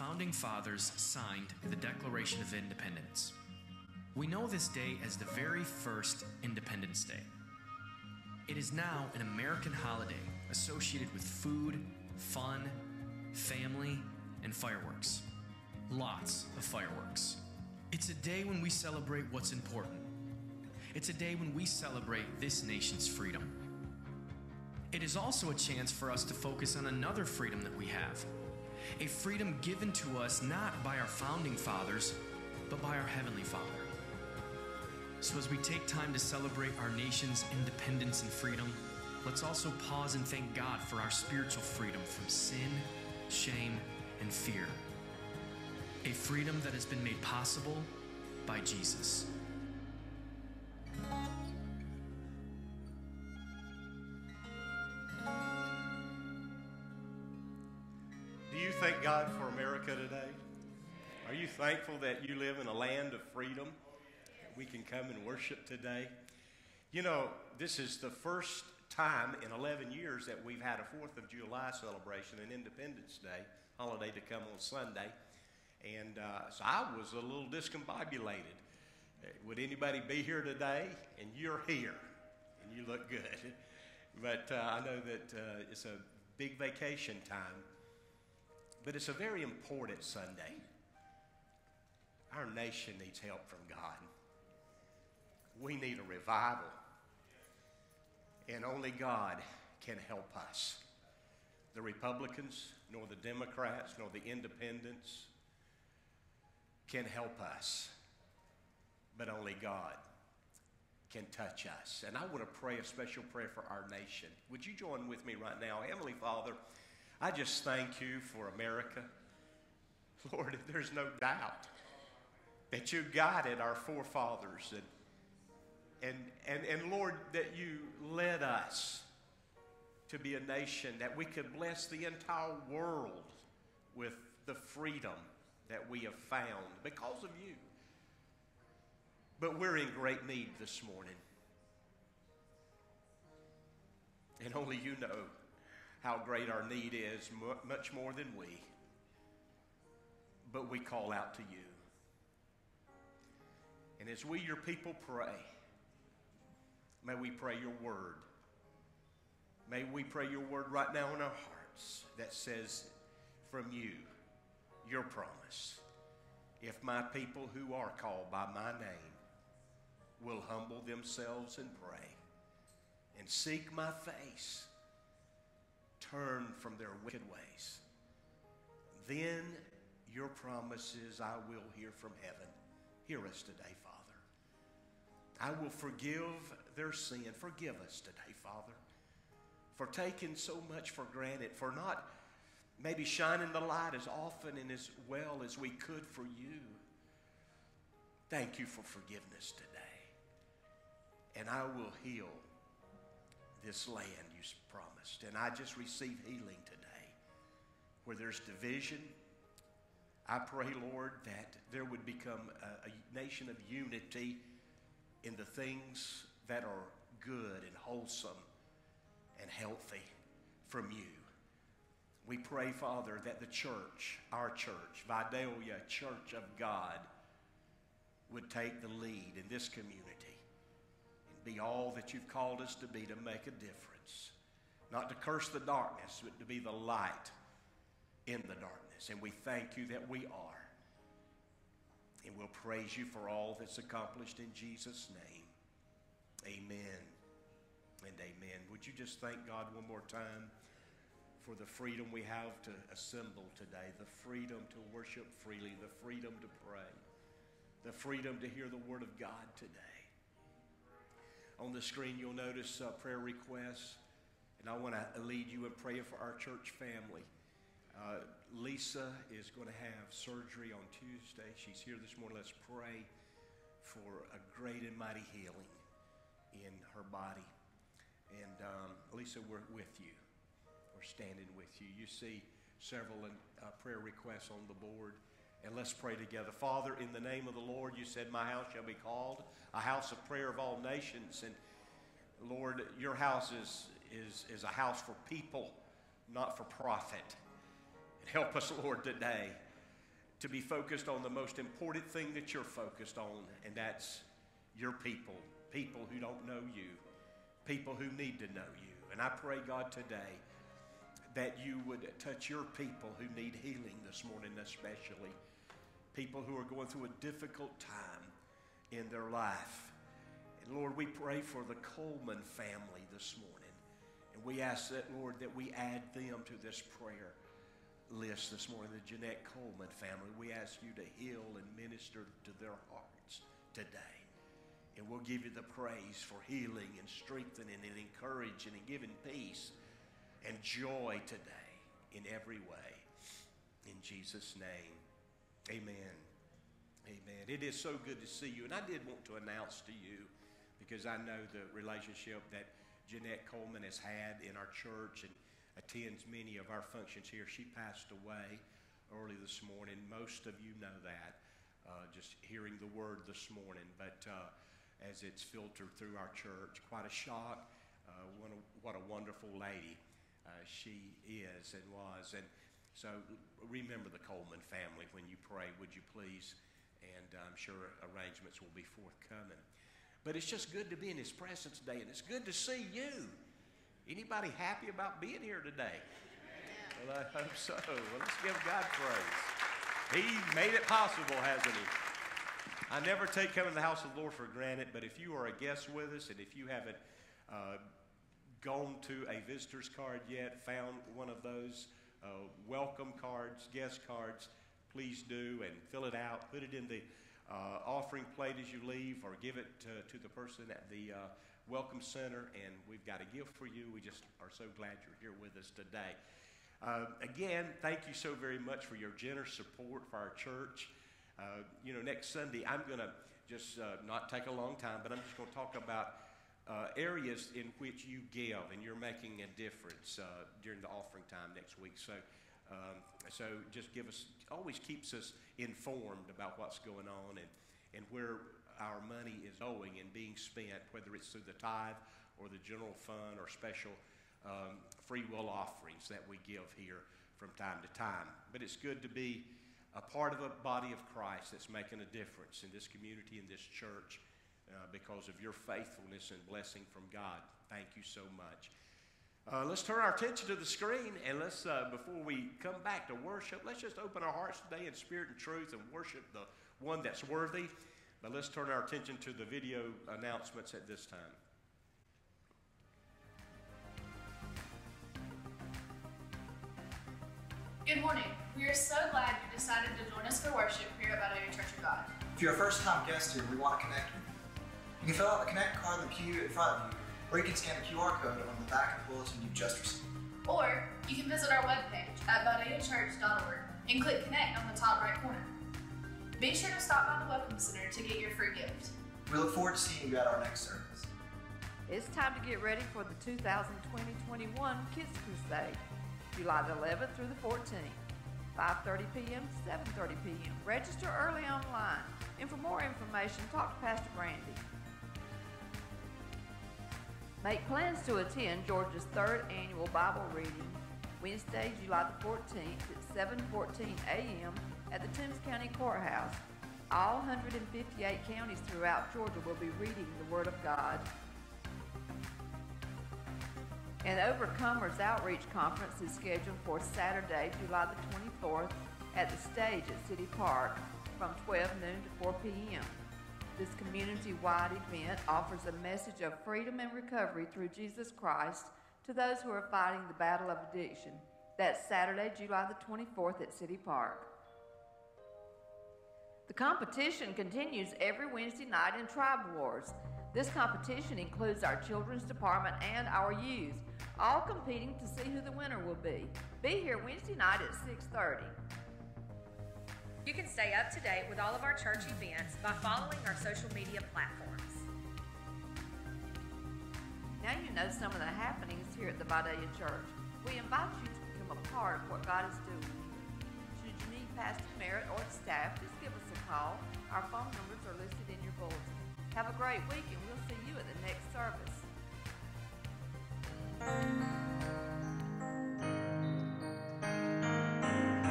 founding fathers signed the Declaration of Independence. We know this day as the very first Independence Day. It is now an American holiday associated with food, fun, family, and fireworks. Lots of fireworks. It's a day when we celebrate what's important. It's a day when we celebrate this nation's freedom. It is also a chance for us to focus on another freedom that we have a freedom given to us not by our founding fathers, but by our Heavenly Father. So, as we take time to celebrate our nation's independence and freedom, let's also pause and thank God for our spiritual freedom from sin, shame, and fear. A freedom that has been made possible by Jesus. God for America today? Are you thankful that you live in a land of freedom? We can come and worship today. You know, this is the first time in 11 years that we've had a 4th of July celebration, an Independence Day holiday to come on Sunday. And uh, so I was a little discombobulated. Would anybody be here today? And you're here, and you look good. But uh, I know that uh, it's a big vacation time. But it's a very important Sunday. Our nation needs help from God. We need a revival. And only God can help us. The Republicans, nor the Democrats, nor the independents can help us. But only God can touch us. And I want to pray a special prayer for our nation. Would you join with me right now? Heavenly Father, I just thank you for America. Lord, there's no doubt that you guided our forefathers and, and, and, and Lord, that you led us to be a nation that we could bless the entire world with the freedom that we have found because of you. But we're in great need this morning. And only you know how great our need is, much more than we. But we call out to you. And as we, your people, pray, may we pray your word. May we pray your word right now in our hearts that says from you, your promise. If my people who are called by my name will humble themselves and pray and seek my face, turn from their wicked ways, then your promises I will hear from heaven. Hear us today, Father. I will forgive their sin. Forgive us today, Father, for taking so much for granted, for not maybe shining the light as often and as well as we could for you. Thank you for forgiveness today. And I will heal this land you promised. And I just receive healing today. Where there's division, I pray, Lord, that there would become a, a nation of unity in the things that are good and wholesome and healthy from you. We pray, Father, that the church, our church, Vidalia Church of God, would take the lead in this community be all that you've called us to be to make a difference. Not to curse the darkness, but to be the light in the darkness. And we thank you that we are. And we'll praise you for all that's accomplished in Jesus' name. Amen and amen. Would you just thank God one more time for the freedom we have to assemble today, the freedom to worship freely, the freedom to pray, the freedom to hear the Word of God today? On the screen, you'll notice uh, prayer requests, and I want to lead you in prayer for our church family. Uh, Lisa is going to have surgery on Tuesday. She's here this morning. Let's pray for a great and mighty healing in her body. And um, Lisa, we're with you. We're standing with you. You see several uh, prayer requests on the board. And let's pray together. Father, in the name of the Lord, you said, My house shall be called a house of prayer of all nations. And Lord, your house is, is, is a house for people not for profit. And help us, Lord, today to be focused on the most important thing that you're focused on, and that's your people, people who don't know you, people who need to know you. And I pray, God, today that you would touch your people who need healing this morning, especially people who are going through a difficult time in their life. And Lord, we pray for the Coleman family this morning. And we ask that, Lord, that we add them to this prayer list this morning, the Jeanette Coleman family. We ask you to heal and minister to their hearts today. And we'll give you the praise for healing and strengthening and encouraging and giving peace and joy today in every way. In Jesus' name, amen. Amen. It is so good to see you. And I did want to announce to you, because I know the relationship that Jeanette Coleman has had in our church and attends many of our functions here. She passed away early this morning. Most of you know that, uh, just hearing the word this morning. But uh, as it's filtered through our church, quite a shock. Uh, what, a, what a wonderful lady uh, she is and was. And so remember the Coleman family when you pray, would you please? And I'm sure arrangements will be forthcoming. But it's just good to be in his presence today, and it's good to see you. Anybody happy about being here today? Well, I hope so. Well, let's give God praise. He made it possible, hasn't he? I never take coming to the house of the Lord for granted, but if you are a guest with us and if you haven't uh, gone to a visitor's card yet, found one of those uh, welcome cards, guest cards, please do and fill it out. Put it in the uh, offering plate as you leave or give it to, to the person at the uh, Welcome Center, and we've got a gift for you. We just are so glad you're here with us today. Uh, again, thank you so very much for your generous support for our church. Uh, you know, next Sunday, I'm going to just uh, not take a long time, but I'm just going to talk about uh, areas in which you give and you're making a difference uh, during the offering time next week. So, um, so just give us, always keeps us informed about what's going on and, and where our money is going and being spent, whether it's through the tithe or the general fund or special um, free will offerings that we give here from time to time. But it's good to be a part of a body of Christ that's making a difference in this community, in this church, uh, because of your faithfulness and blessing from God. Thank you so much. Uh, let's turn our attention to the screen and let's, uh, before we come back to worship, let's just open our hearts today in spirit and truth and worship the one that's worthy. But let's turn our attention to the video announcements at this time. Good morning. We are so glad you decided to join us for worship here at Vidalia Church of God. If you're a first time guest here, we want to connect with you. You can fill out the Connect card in the pew in front of you, or you can scan the QR code on the back of the bulletin you just received. Or you can visit our webpage at vidaliachurch.org and click Connect on the top right corner. Be sure to stop by the Welcome Center to get your free gift. We look forward to seeing you at our next service. It's time to get ready for the 2020-21 Kids Crusade, July the 11th through the 14th, 5.30 p.m. to 7.30 p.m. Register early online. And for more information, talk to Pastor Brandy. Make plans to attend Georgia's third annual Bible reading Wednesday, July the 14th at 7.14 a.m at the Toombs County Courthouse. All 158 counties throughout Georgia will be reading the Word of God. An Overcomers Outreach Conference is scheduled for Saturday, July the 24th at the stage at City Park from 12 noon to 4 p.m. This community-wide event offers a message of freedom and recovery through Jesus Christ to those who are fighting the battle of addiction. That's Saturday, July the 24th at City Park. The competition continues every Wednesday night in Tribe Wars. This competition includes our children's department and our youth, all competing to see who the winner will be. Be here Wednesday night at 6:30. You can stay up to date with all of our church events by following our social media platforms. Now you know some of the happenings here at the Vidalia Church. We invite you to become a part of what God is doing. Should you need Pastor Merritt or staff, just give us a call. Our phone numbers are listed in your bulletin. Have a great week, and we'll see you at the next service.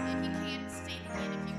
if you can stand again if you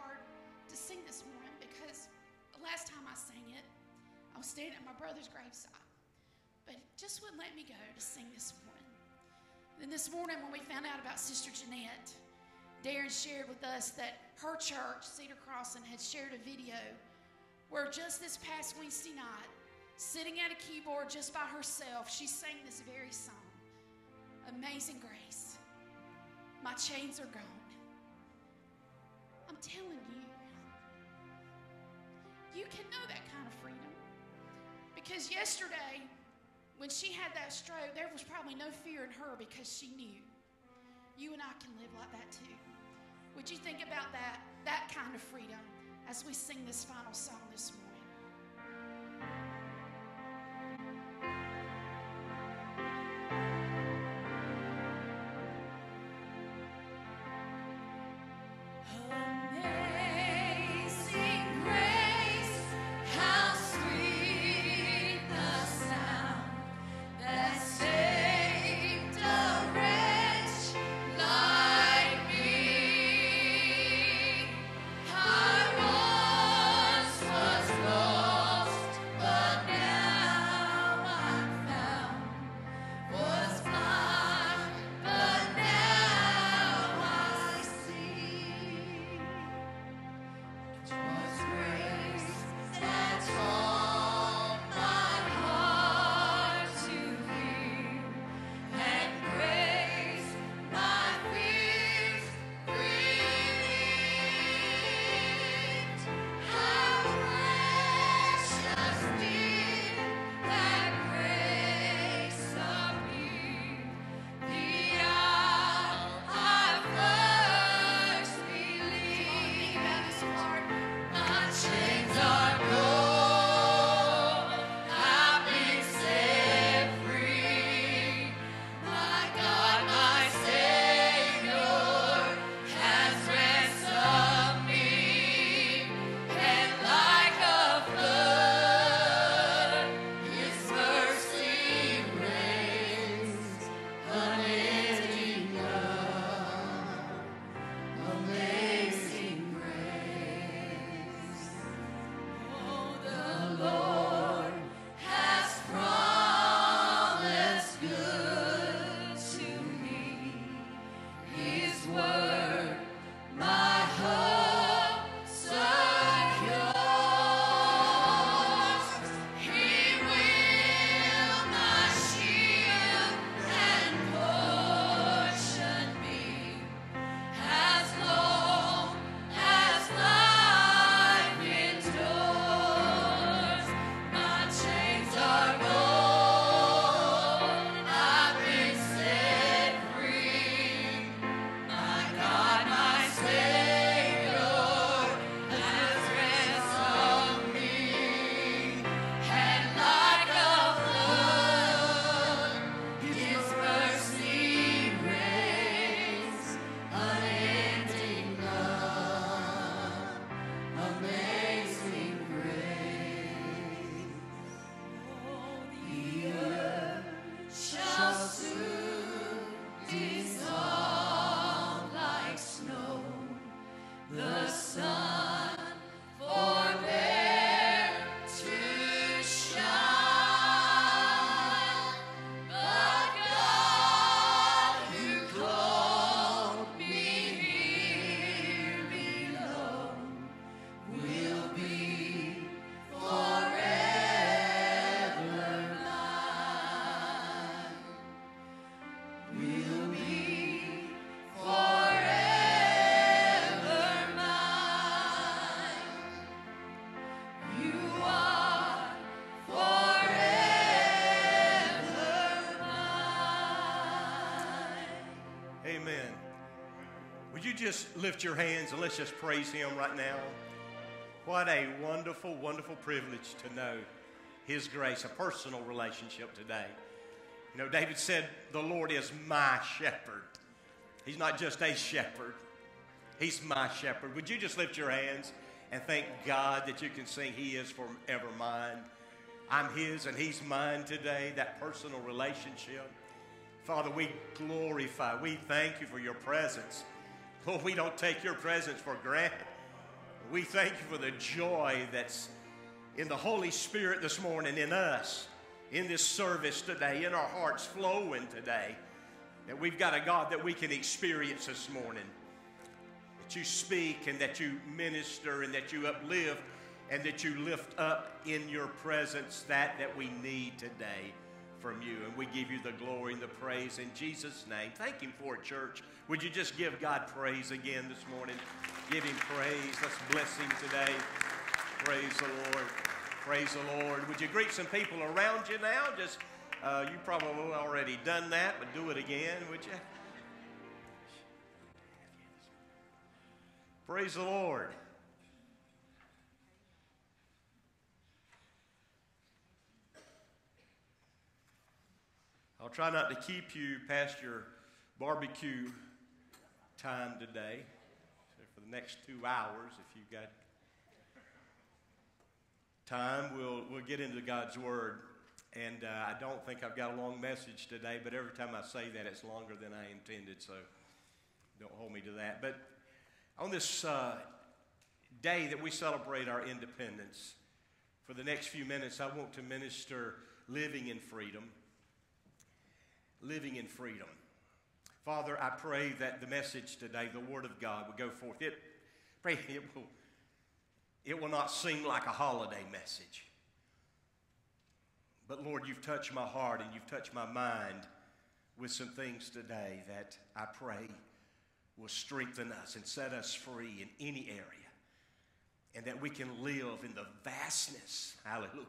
hard to sing this morning because the last time I sang it, I was standing at my brother's graveside, but it just wouldn't let me go to sing this morning. Then this morning, when we found out about Sister Jeanette, Darren shared with us that her church, Cedar Crossing, had shared a video where just this past Wednesday night, sitting at a keyboard just by herself, she sang this very song Amazing Grace. My chains are gone. I'm telling you, you can know that kind of freedom. Because yesterday, when she had that stroke, there was probably no fear in her because she knew. You and I can live like that too. Would you think about that, that kind of freedom as we sing this final song this morning? Just lift your hands and let's just praise Him right now? What a wonderful, wonderful privilege to know His grace, a personal relationship today. You know, David said, The Lord is my shepherd. He's not just a shepherd, He's my shepherd. Would you just lift your hands And thank God that you can sing, He is forever mine. I'm His and He's mine today, that personal relationship. Father, we glorify, we thank you for your presence. Lord, we don't take your presence for granted. We thank you for the joy that's in the Holy Spirit this morning in us, in this service today, in our hearts flowing today. That we've got a God that we can experience this morning. That you speak and that you minister and that you uplift and that you lift up in your presence that that we need today from you. And we give you the glory and the praise in Jesus' name. Thank Him for it, church. Would you just give God praise again this morning? Give Him praise. Let's bless Him today. Praise the Lord. Praise the Lord. Would you greet some people around you now? Just, uh, you probably already done that, but do it again, would you? Praise the Lord. I'll try not to keep you past your barbecue time today. So for the next two hours, if you've got time, we'll, we'll get into God's Word. And uh, I don't think I've got a long message today, but every time I say that, it's longer than I intended, so don't hold me to that. But on this uh, day that we celebrate our independence, for the next few minutes, I want to minister living in freedom living in freedom. Father, I pray that the message today, the Word of God, will go forth. It, pray it will, it will not seem like a holiday message. But Lord, you've touched my heart and you've touched my mind with some things today that I pray will strengthen us and set us free in any area. And that we can live in the vastness, hallelujah,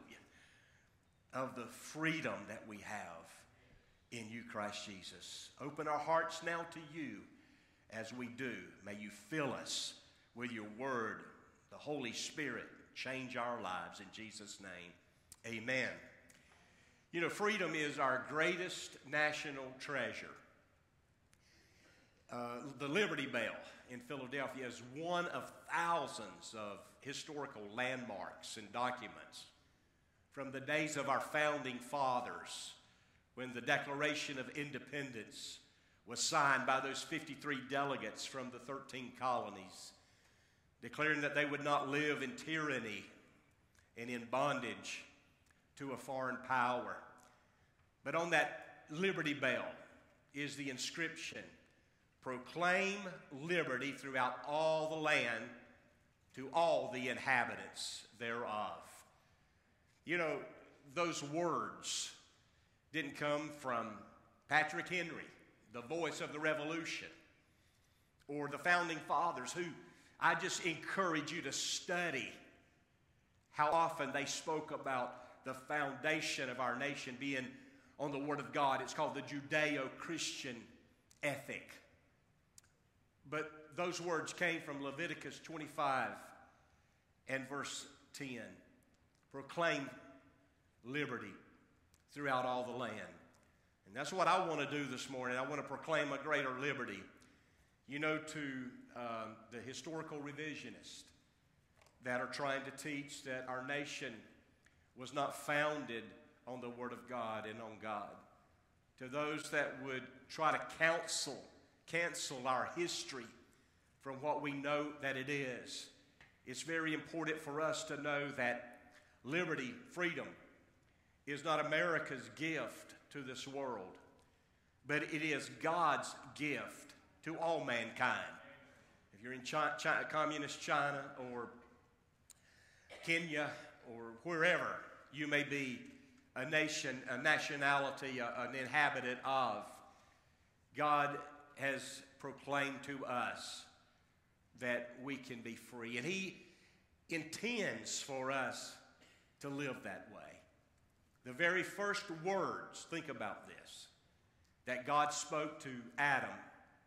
of the freedom that we have in you, Christ Jesus. Open our hearts now to you as we do. May you fill us with your word, the Holy Spirit. Change our lives in Jesus' name. Amen. You know, freedom is our greatest national treasure. Uh, the Liberty Bell in Philadelphia is one of thousands of historical landmarks and documents from the days of our founding fathers when the Declaration of Independence was signed by those 53 delegates from the 13 colonies, declaring that they would not live in tyranny and in bondage to a foreign power. But on that Liberty Bell is the inscription Proclaim liberty throughout all the land to all the inhabitants thereof. You know, those words didn't come from Patrick Henry, the voice of the revolution, or the founding fathers, who I just encourage you to study how often they spoke about the foundation of our nation being on the Word of God. It's called the Judeo Christian ethic. But those words came from Leviticus 25 and verse 10. Proclaim liberty throughout all the land. And that's what I want to do this morning. I want to proclaim a greater liberty. You know, to um, the historical revisionists that are trying to teach that our nation was not founded on the Word of God and on God. To those that would try to counsel, cancel our history from what we know that it is. It's very important for us to know that liberty, freedom, is not America's gift to this world, but it is God's gift to all mankind. If you're in China, China, communist China or Kenya or wherever you may be a nation, a nationality, a, an inhabitant of, God has proclaimed to us that we can be free. And He intends for us to live that way. The very first words, think about this, that God spoke to Adam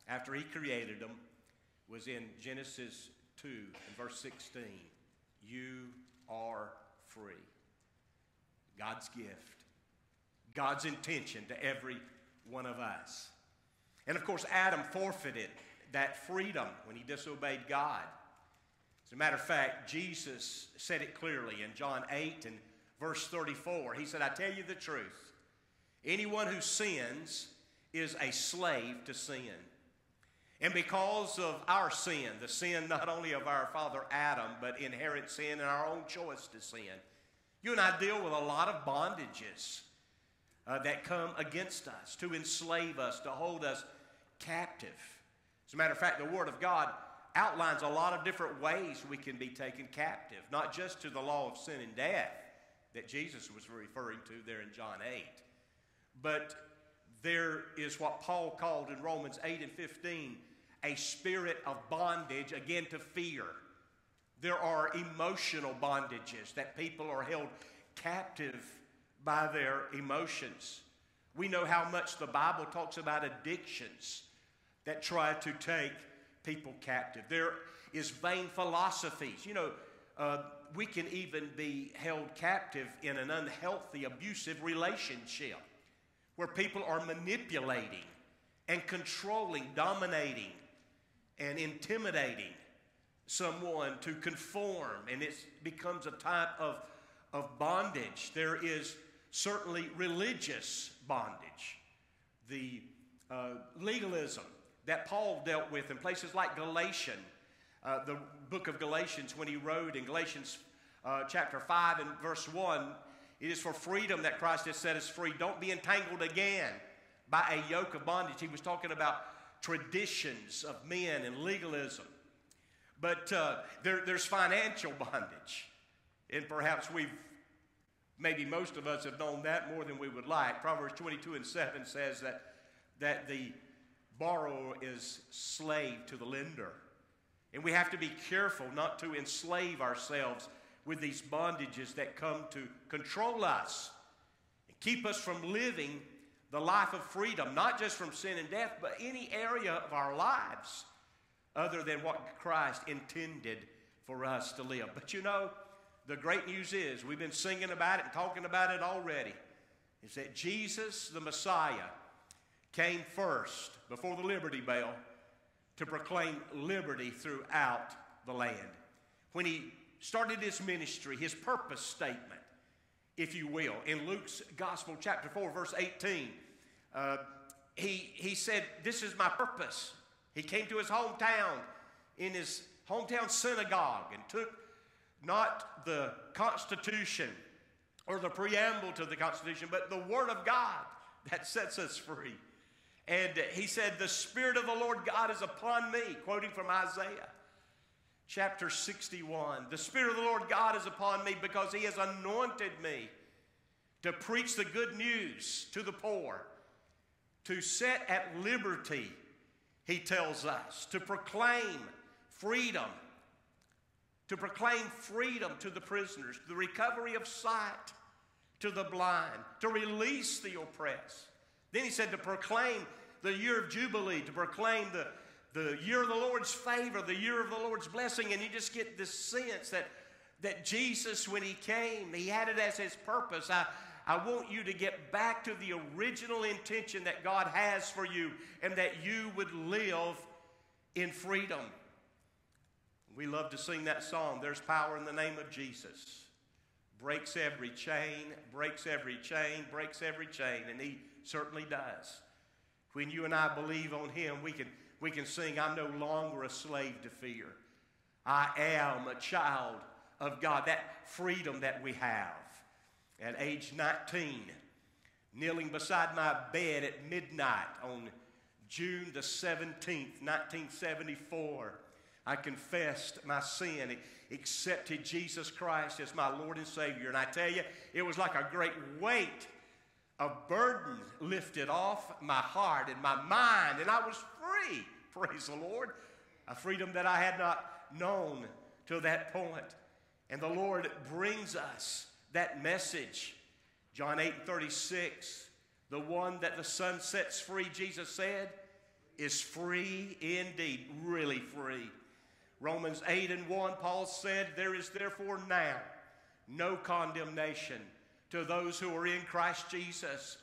after he created him was in Genesis 2 and verse 16. You are free. God's gift, God's intention to every one of us. And of course, Adam forfeited that freedom when he disobeyed God. As a matter of fact, Jesus said it clearly in John 8 and verse 34. He said, I tell you the truth. Anyone who sins is a slave to sin. And because of our sin, the sin not only of our father Adam, but inherent sin and our own choice to sin, you and I deal with a lot of bondages uh, that come against us to enslave us, to hold us captive. As a matter of fact, the Word of God outlines a lot of different ways we can be taken captive, not just to the law of sin and death that Jesus was referring to there in John 8, but there is what Paul called in Romans 8 and 15 a spirit of bondage, again, to fear. There are emotional bondages that people are held captive by their emotions. We know how much the Bible talks about addictions that try to take people captive. There is vain philosophies. You know, uh, we can even be held captive in an unhealthy, abusive relationship where people are manipulating and controlling, dominating, and intimidating someone to conform, and it becomes a type of, of bondage. There is certainly religious bondage, the uh, legalism that Paul dealt with in places like Galatians, uh, the book of Galatians, when he wrote in Galatians uh, chapter 5 and verse 1, it is for freedom that Christ has set us free. Don't be entangled again by a yoke of bondage. He was talking about traditions of men and legalism. But uh, there, there's financial bondage. And perhaps we've, maybe most of us have known that more than we would like. Proverbs 22 and 7 says that, that the borrower is slave to the lender. And we have to be careful not to enslave ourselves with these bondages that come to control us and keep us from living the life of freedom, not just from sin and death, but any area of our lives other than what Christ intended for us to live. But you know, the great news is we've been singing about it and talking about it already. Is that Jesus, the Messiah, came first before the Liberty Bell to proclaim liberty throughout the land. When he started his ministry, his purpose statement, if you will, in Luke's Gospel, chapter 4, verse 18, uh, he, he said, This is my purpose. He came to his hometown in his hometown synagogue and took not the Constitution or the preamble to the Constitution, but the Word of God that sets us free. And he said, The Spirit of the Lord God is upon me, quoting from Isaiah chapter 61. The Spirit of the Lord God is upon me because he has anointed me to preach the good news to the poor, to set at liberty, he tells us, to proclaim freedom, to proclaim freedom to the prisoners, the recovery of sight to the blind, to release the oppressed then he said to proclaim the year of Jubilee, to proclaim the, the year of the Lord's favor, the year of the Lord's blessing. And you just get this sense that, that Jesus, when he came, he had it as his purpose. I, I want you to get back to the original intention that God has for you and that you would live in freedom. We love to sing that song, There's Power in the Name of Jesus. Breaks every chain, breaks every chain, breaks every chain. And he certainly does. When you and I believe on Him, we can, we can sing, I'm no longer a slave to fear. I am a child of God. That freedom that we have. At age 19, kneeling beside my bed at midnight on June the 17th, 1974, I confessed my sin, accepted Jesus Christ as my Lord and Savior. And I tell you, it was like a great weight a burden lifted off my heart and my mind, and I was free. Praise the Lord. A freedom that I had not known till that point. And the Lord brings us that message. John 8 and 36, the one that the Son sets free, Jesus said, is free indeed, really free. Romans 8 and 1, Paul said, There is therefore now no condemnation to those who are in Christ Jesus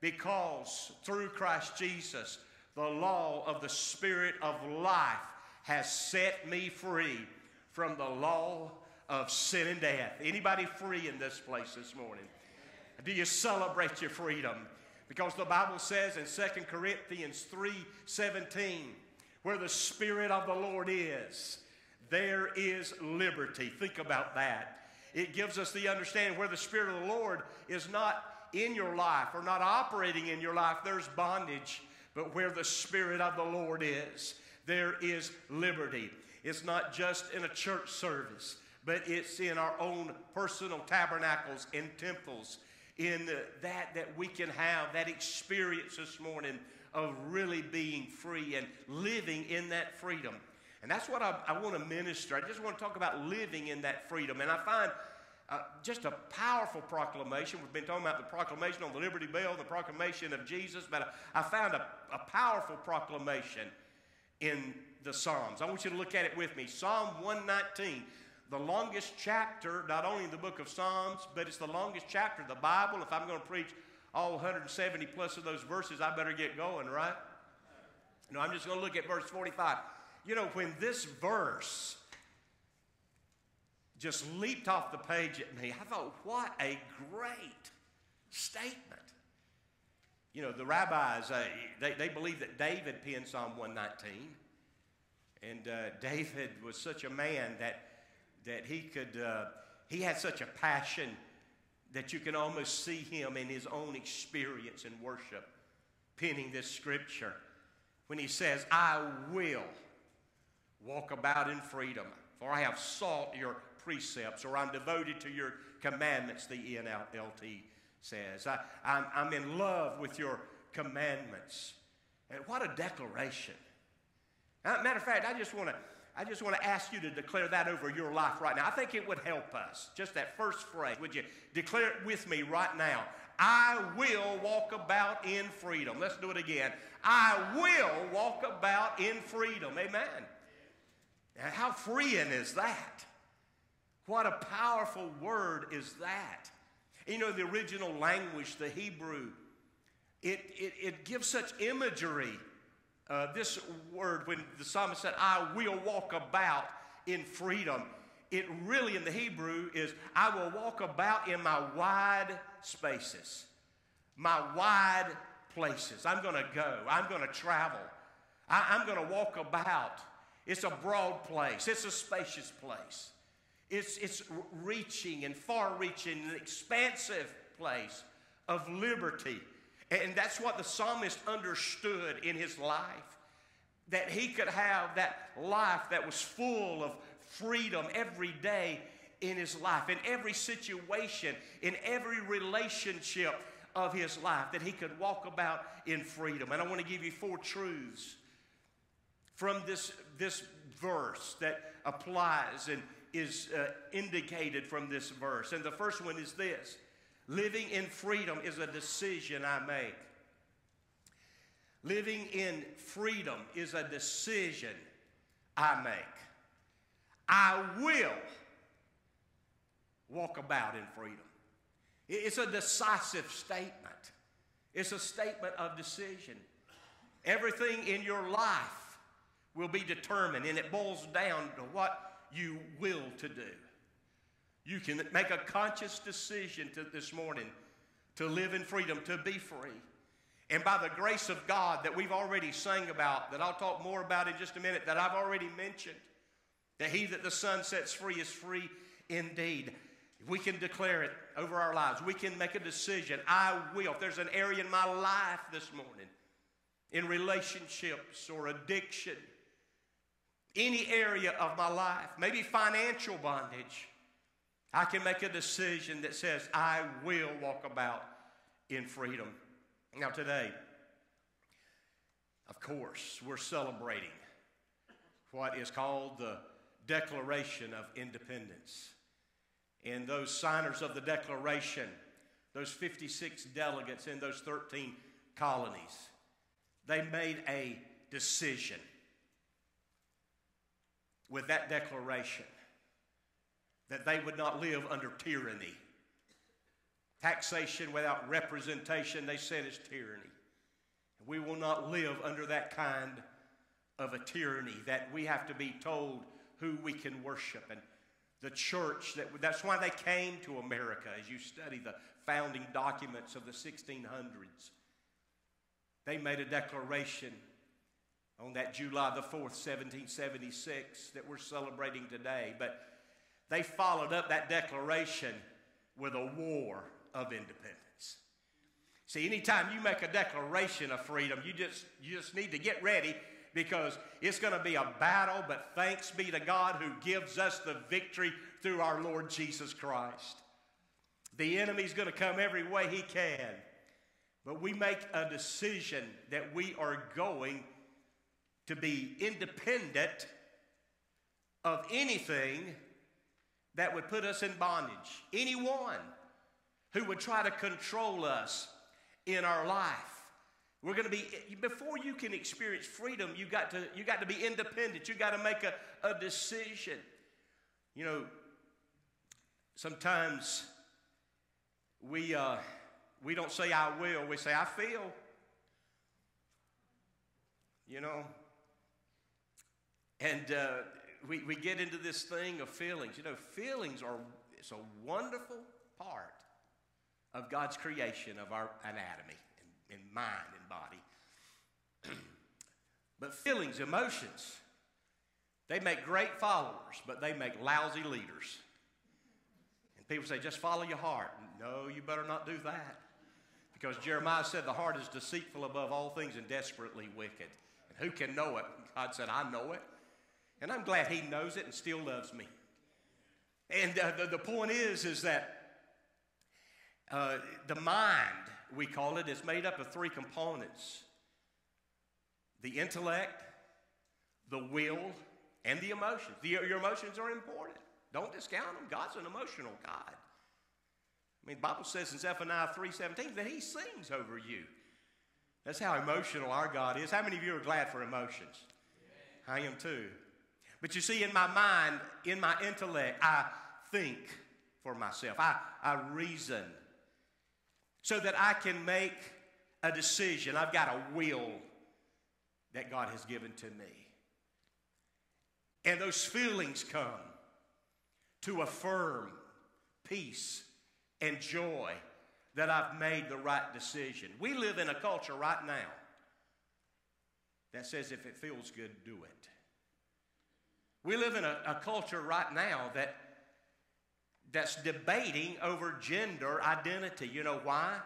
because through Christ Jesus, the law of the Spirit of life has set me free from the law of sin and death. Anybody free in this place this morning? Do you celebrate your freedom? Because the Bible says in 2 Corinthians 3:17, where the Spirit of the Lord is, there is liberty. Think about that. It gives us the understanding where the Spirit of the Lord is not in your life or not operating in your life, there's bondage. But where the Spirit of the Lord is, there is liberty. It's not just in a church service, but it's in our own personal tabernacles and temples. In that, that we can have that experience this morning of really being free and living in that freedom. And that's what I, I want to minister. I just want to talk about living in that freedom. And I find uh, just a powerful proclamation. We've been talking about the proclamation on the Liberty Bell, the proclamation of Jesus, but I, I found a, a powerful proclamation in the Psalms. I want you to look at it with me. Psalm 119, the longest chapter, not only in the book of Psalms, but it's the longest chapter of the Bible. If I'm going to preach all 170 plus of those verses, I better get going, right? No, I'm just going to look at verse 45. You know, when this verse just leaped off the page at me. I thought, what a great statement. You know, the rabbis, uh, they, they believe that David penned Psalm 119. And uh, David was such a man that, that he could, uh, he had such a passion that you can almost see him in his own experience in worship penning this scripture when he says, I will walk about in freedom, for I have sought your precepts, or I'm devoted to your commandments, the NLT says. I, I'm, I'm in love with your commandments. And what a declaration. Uh, matter of fact, I just want to. I just want to ask you to declare that over your life right now. I think it would help us. Just that first phrase. Would you declare it with me right now? I will walk about in freedom. Let's do it again. I will walk about in freedom. Amen. How freeing is that? What a powerful word is that? You know, the original language, the Hebrew, it, it, it gives such imagery. Uh, this word, when the psalmist said, I will walk about in freedom, it really in the Hebrew is, I will walk about in my wide spaces, my wide places. I'm going to go, I'm going to travel, I, I'm going to walk about. It's a broad place, it's a spacious place. It's, it's reaching and far reaching, an expansive place of liberty. And that's what the psalmist understood in his life that he could have that life that was full of freedom every day in his life, in every situation, in every relationship of his life, that he could walk about in freedom. And I want to give you four truths from this, this verse that applies and is uh, indicated from this verse. And the first one is this living in freedom is a decision I make. Living in freedom is a decision I make. I will walk about in freedom. It's a decisive statement. It's a statement of decision. Everything in your life will be determined, and it boils down to what you will to do. You can make a conscious decision to, this morning to live in freedom, to be free. And by the grace of God that we've already sang about, that I'll talk more about in just a minute, that I've already mentioned, that he that the Son sets free is free indeed. We can declare it over our lives. We can make a decision. I will. If there's an area in my life this morning, in relationships or addiction, any area of my life, maybe financial bondage, I can make a decision that says, I will walk about in freedom. Now, today, of course, we're celebrating what is called the Declaration of Independence. And those signers of the Declaration, those 56 delegates in those 13 colonies, they made a decision with that declaration that they would not live under tyranny. Taxation without representation, they said, is tyranny. We will not live under that kind of a tyranny that we have to be told who we can worship. And the church, that, that's why they came to America as you study the founding documents of the 1600s. They made a declaration on that July the 4th, 1776, that we're celebrating today. But they followed up that declaration with a war of independence. See, anytime you make a declaration of freedom, you just, you just need to get ready because it's going to be a battle, but thanks be to God who gives us the victory through our Lord Jesus Christ. The enemy's going to come every way he can, but we make a decision that we are going to be independent of anything that would put us in bondage. Anyone who would try to control us in our life. We're going to be, before you can experience freedom, you got to, you got to be independent. You got to make a, a decision. You know, sometimes we, uh, we don't say I will, we say I feel. You know, and uh, we, we get into this thing of feelings. You know, feelings are it's a wonderful part of God's creation of our anatomy and, and mind and body. but feelings, emotions, they make great followers, but they make lousy leaders. And people say, just follow your heart. No, you better not do that. Because Jeremiah said the heart is deceitful above all things and desperately wicked. And who can know it? God said, I know it. And I'm glad he knows it and still loves me. And uh, the, the point is, is that uh, the mind, we call it, is made up of three components the intellect, the will, and the emotions. The, your emotions are important. Don't discount them. God's an emotional God. I mean, the Bible says in Zephaniah 3.17 that he sings over you. That's how emotional our God is. How many of you are glad for emotions? I am too. But you see, in my mind, in my intellect, I think for myself. I, I reason so that I can make a decision. I've got a will that God has given to me. And those feelings come to affirm peace and joy that I've made the right decision. We live in a culture right now that says if it feels good, do it. We live in a, a culture right now that that's debating over gender identity. You know why?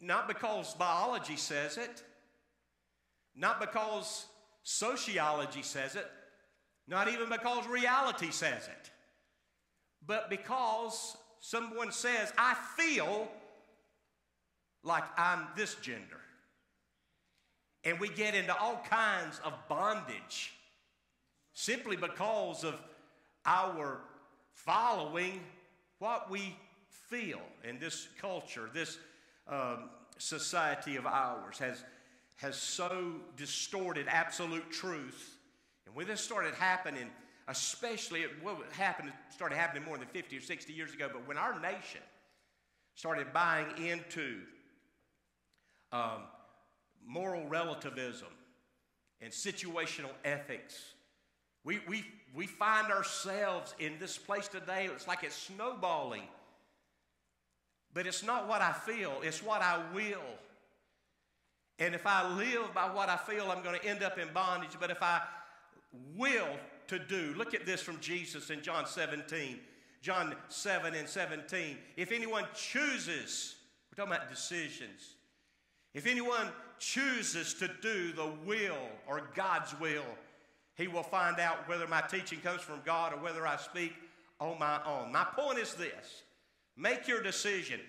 Not because biology says it, not because sociology says it, not even because reality says it, but because someone says, I feel like I'm this gender. And we get into all kinds of bondage simply because of our following what we feel. And this culture, this um, society of ours has, has so distorted absolute truth. And when this started happening, especially what happened, started happening more than 50 or 60 years ago, but when our nation started buying into um, moral relativism and situational ethics. We, we, we find ourselves in this place today, it's like it's snowballing. But it's not what I feel, it's what I will. And if I live by what I feel, I'm going to end up in bondage. But if I will to do, look at this from Jesus in John 17. John 7 and 17. If anyone chooses, we're talking about decisions. If anyone chooses to do the will or God's will, he will find out whether my teaching comes from God or whether I speak on my own. My point is this make your decision,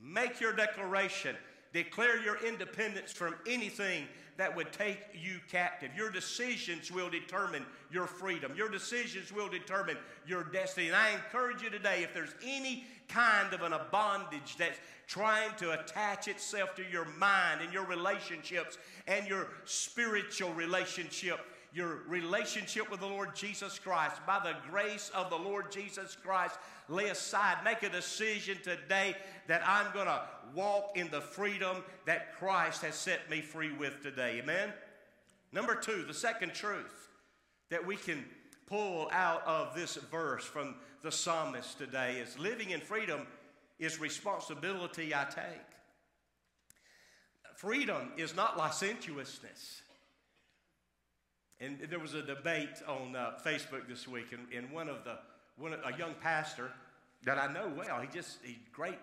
make your declaration, declare your independence from anything that would take you captive. Your decisions will determine your freedom. Your decisions will determine your destiny. And I encourage you today if there's any kind of an, a bondage that's trying to attach itself to your mind and your relationships and your spiritual relationship, your relationship with the Lord Jesus Christ, by the grace of the Lord Jesus Christ, lay aside. Make a decision today that I'm going to walk in the freedom that Christ has set me free with today. Amen? Number two, the second truth that we can pull out of this verse from the psalmist today is living in freedom is responsibility I take. Freedom is not licentiousness. And there was a debate on uh, Facebook this week, and, and one of the one, a young pastor that I know well, he just he great,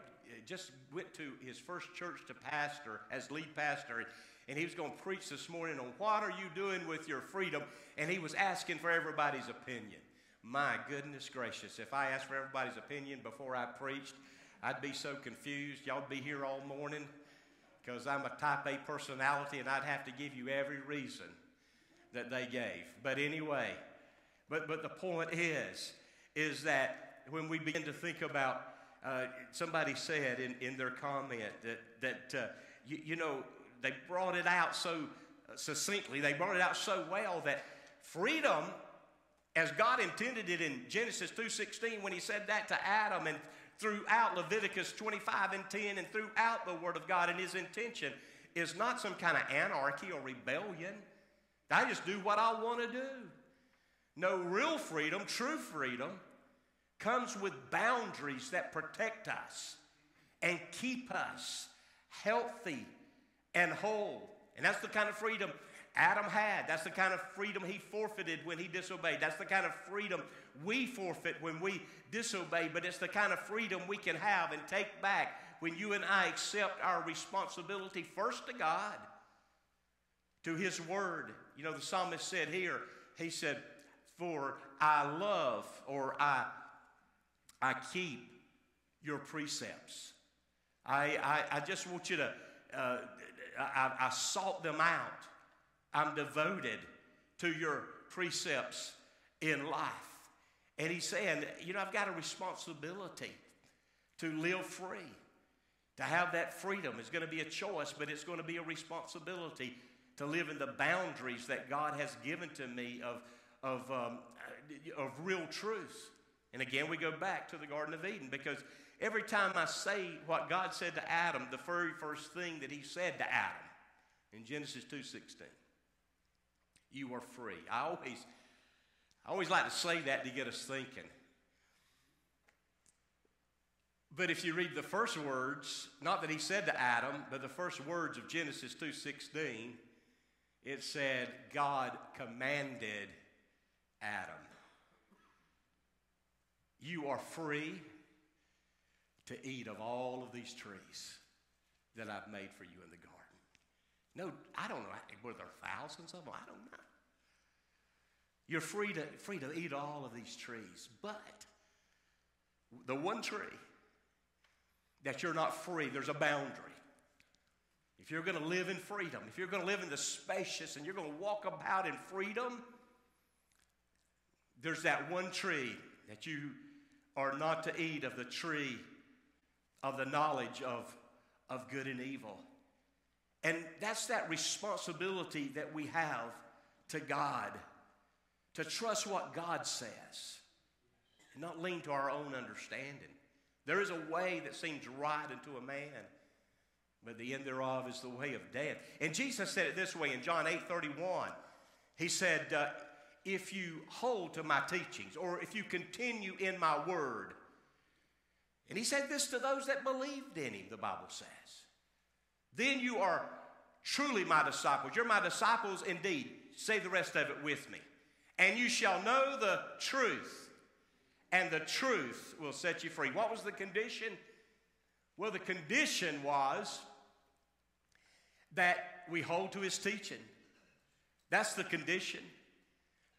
just went to his first church to pastor as lead pastor, and he was going to preach this morning on what are you doing with your freedom, and he was asking for everybody's opinion. My goodness gracious, if I asked for everybody's opinion before I preached, I'd be so confused. Y'all would be here all morning because I'm a type A personality and I'd have to give you every reason that they gave. But anyway, but, but the point is, is that when we begin to think about, uh, somebody said in, in their comment that, that uh, you, you know, they brought it out so succinctly, they brought it out so well that freedom as God intended it in Genesis 2:16 when he said that to Adam and throughout Leviticus 25 and 10 and throughout the word of God and his intention is not some kind of anarchy or rebellion. I just do what I want to do. No, real freedom, true freedom, comes with boundaries that protect us and keep us healthy and whole. And that's the kind of freedom Adam had. That's the kind of freedom he forfeited when he disobeyed. That's the kind of freedom we forfeit when we disobey, but it's the kind of freedom we can have and take back when you and I accept our responsibility first to God, to His Word. You know, the psalmist said here, he said, For I love or I, I keep your precepts. I, I, I just want you to, uh, I, I sought them out. I'm devoted to your precepts in life. And he's saying, you know, I've got a responsibility to live free. To have that freedom is going to be a choice, but it's going to be a responsibility to live in the boundaries that God has given to me of, of, um, of real truth. And again, we go back to the Garden of Eden because every time I say what God said to Adam, the very first thing that he said to Adam in Genesis 2.16, you are free. I always, I always like to say that to get us thinking. But if you read the first words, not that he said to Adam, but the first words of Genesis 2:16, it said God commanded Adam. You are free to eat of all of these trees that I've made for you in the garden. No, I don't know. Were there thousands of them? I don't know. You're free to, free to eat all of these trees, but the one tree that you're not free, there's a boundary. If you're going to live in freedom, if you're going to live in the spacious and you're going to walk about in freedom, there's that one tree that you are not to eat of the tree of the knowledge of, of good and evil. And that's that responsibility that we have to God to trust what God says and not lean to our own understanding. There is a way that seems right unto a man, but the end thereof is the way of death. And Jesus said it this way in John 8 31. He said, uh, If you hold to my teachings, or if you continue in my word, and he said this to those that believed in him, the Bible says, then you are truly my disciples. You're my disciples indeed. Say the rest of it with me and you shall know the truth, and the truth will set you free. What was the condition? Well, the condition was that we hold to his teaching. That's the condition.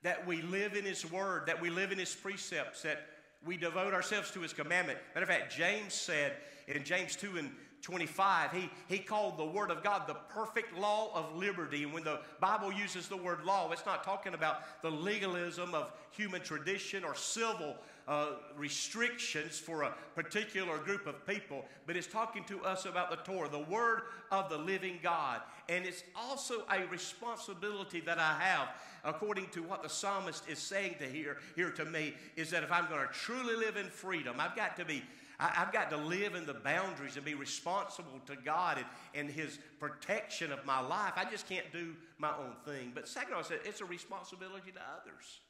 That we live in his word, that we live in his precepts, that we devote ourselves to his commandment. Matter of fact, James said in James 2 and 25, he, he called the Word of God the perfect law of liberty. And when the Bible uses the word law, it's not talking about the legalism of human tradition or civil uh, restrictions for a particular group of people, but it's talking to us about the Torah, the Word of the living God. And it's also a responsibility that I have, according to what the psalmist is saying to here, here to me, is that if I'm going to truly live in freedom, I've got to be I, have got to live in the boundaries and be responsible to God and, and His protection of my life. I just can't do my own thing. But second, I said it's a responsibility to others.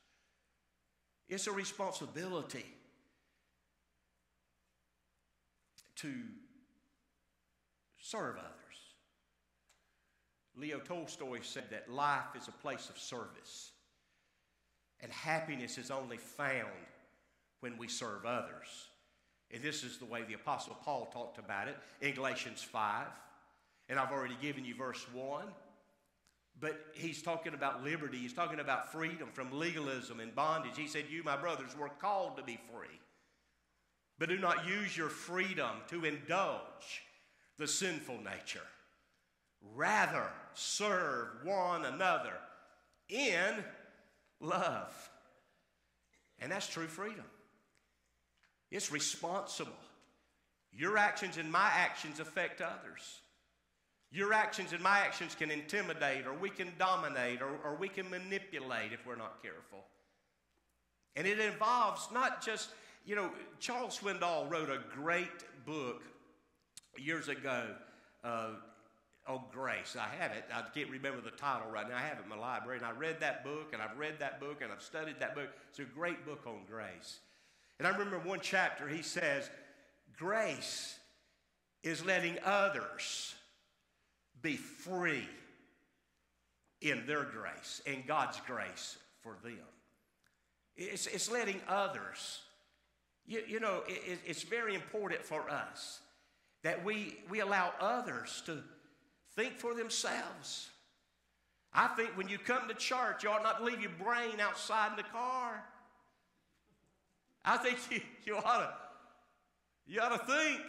It's a responsibility to serve others. Leo Tolstoy said that life is a place of service, and happiness is only found when we serve others. And this is the way the Apostle Paul talked about it in Galatians 5. And I've already given you verse 1. But he's talking about liberty. He's talking about freedom from legalism and bondage. He said, You, my brothers, were called to be free. But do not use your freedom to indulge the sinful nature. Rather, serve one another in love. And that's true freedom. It's responsible. Your actions and my actions affect others. Your actions and my actions can intimidate, or we can dominate, or, or we can manipulate if we're not careful. And it involves not just, you know, Charles Swindoll wrote a great book years ago uh, on grace. I have it. I can't remember the title right now. I have it in my library. And I read that book, and I've read that book, and I've studied that book. It's a great book on grace. And I remember one chapter, he says, Grace is letting others be free in their grace and God's grace for them. It's, it's letting others, you, you know, it, it's very important for us that we, we allow others to think for themselves. I think when you come to church, you ought not leave your brain outside in the car. I think you, you ought to you ought to think.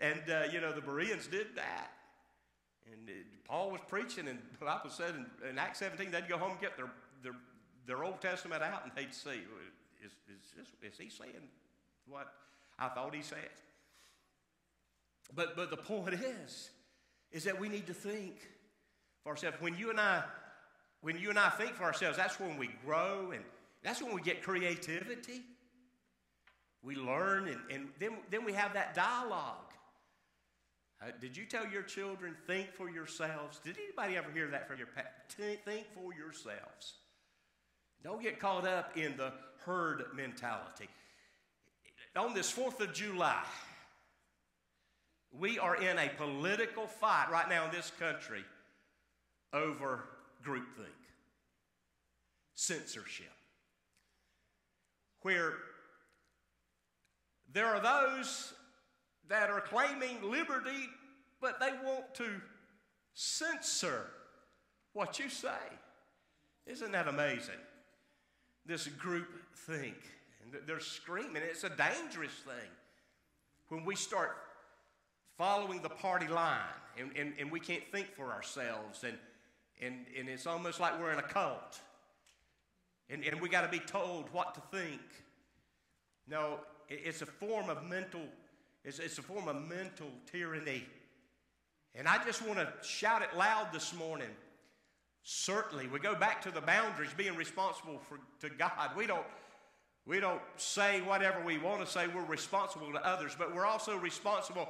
And uh, you know the Bereans did that. And uh, Paul was preaching, and the Bible said in, in, Acts 17 they'd go home and get their, their, their Old Testament out, and they'd see is, is, this, is he saying what I thought he said? But but the point is, is that we need to think for ourselves. When you and I, when you and I think for ourselves, that's when we grow and that's when we get creativity. We learn, and, and then, then we have that dialogue. Uh, did you tell your children, think for yourselves? Did anybody ever hear that from your parents? Think for yourselves. Don't get caught up in the herd mentality. On this 4th of July, we are in a political fight right now in this country over groupthink, censorship where there are those that are claiming liberty, but they want to censor what you say. Isn't that amazing? This group think. And they're screaming. It's a dangerous thing when we start following the party line and, and, and we can't think for ourselves and, and, and it's almost like we're in a cult. And, and we got to be told what to think. No, it's a form of mental, it's, it's a form of mental tyranny. And I just want to shout it loud this morning. Certainly, we go back to the boundaries, being responsible for, to God. We don't, we don't say whatever we want to say. We're responsible to others, but we're also responsible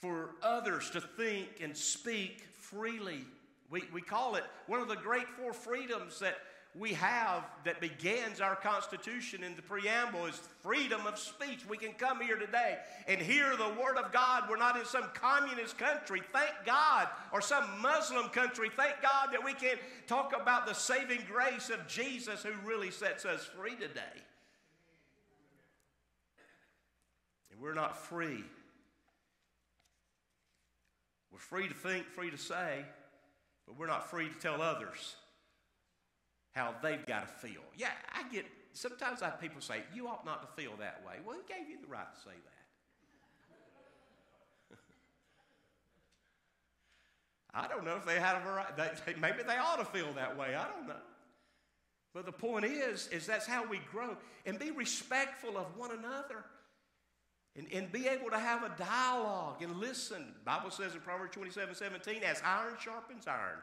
for others to think and speak freely. We, we call it one of the great four freedoms that we have that begins our Constitution in the preamble is freedom of speech. We can come here today and hear the Word of God. We're not in some communist country, thank God, or some Muslim country. Thank God that we can talk about the saving grace of Jesus who really sets us free today. And we're not free. We're free to think, free to say, but we're not free to tell others how they've got to feel. Yeah, I get, sometimes I have people say, you ought not to feel that way. Well, who gave you the right to say that? I don't know if they had a variety. They, maybe they ought to feel that way. I don't know. But the point is, is that's how we grow. And be respectful of one another. And, and be able to have a dialogue and listen. The Bible says in Proverbs 27, 17, as iron sharpens iron.